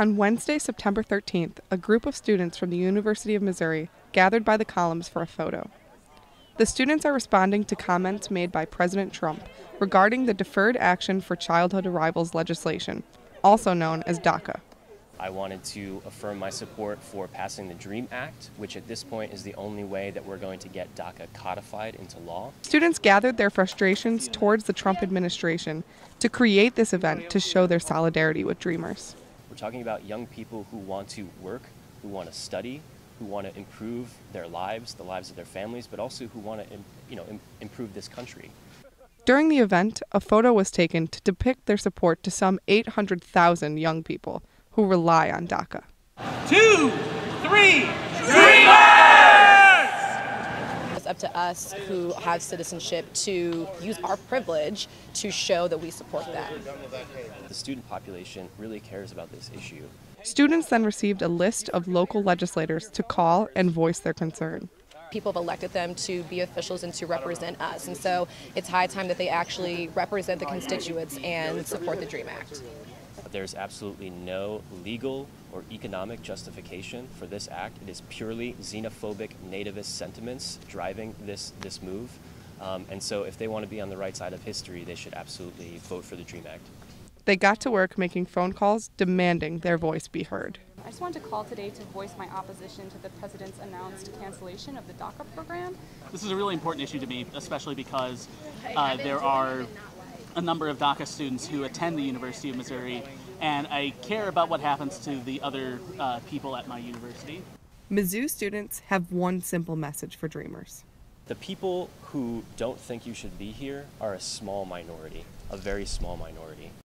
On Wednesday, September 13th, a group of students from the University of Missouri gathered by the columns for a photo. The students are responding to comments made by President Trump regarding the Deferred Action for Childhood Arrivals legislation, also known as DACA. I wanted to affirm my support for passing the DREAM Act, which at this point is the only way that we're going to get DACA codified into law. Students gathered their frustrations towards the Trump administration to create this event to show their solidarity with Dreamers. We're talking about young people who want to work, who want to study, who want to improve their lives, the lives of their families, but also who want to, you know, improve this country. During the event, a photo was taken to depict their support to some 800,000 young people who rely on DACA. Two, three, It's up to us who have citizenship to use our privilege to show that we support that. The student population really cares about this issue. Students then received a list of local legislators to call and voice their concern. People have elected them to be officials and to represent us, and so it's high time that they actually represent the constituents and support the DREAM Act. There's absolutely no legal or economic justification for this act. It is purely xenophobic nativist sentiments driving this, this move. Um, and so, if they want to be on the right side of history, they should absolutely vote for the DREAM Act. They got to work making phone calls demanding their voice be heard. I just wanted to call today to voice my opposition to the president's announced cancellation of the DACA program. This is a really important issue to me, especially because uh, there are a number of DACA students who attend the University of Missouri, and I care about what happens to the other uh, people at my university. Mizzou students have one simple message for Dreamers. The people who don't think you should be here are a small minority, a very small minority.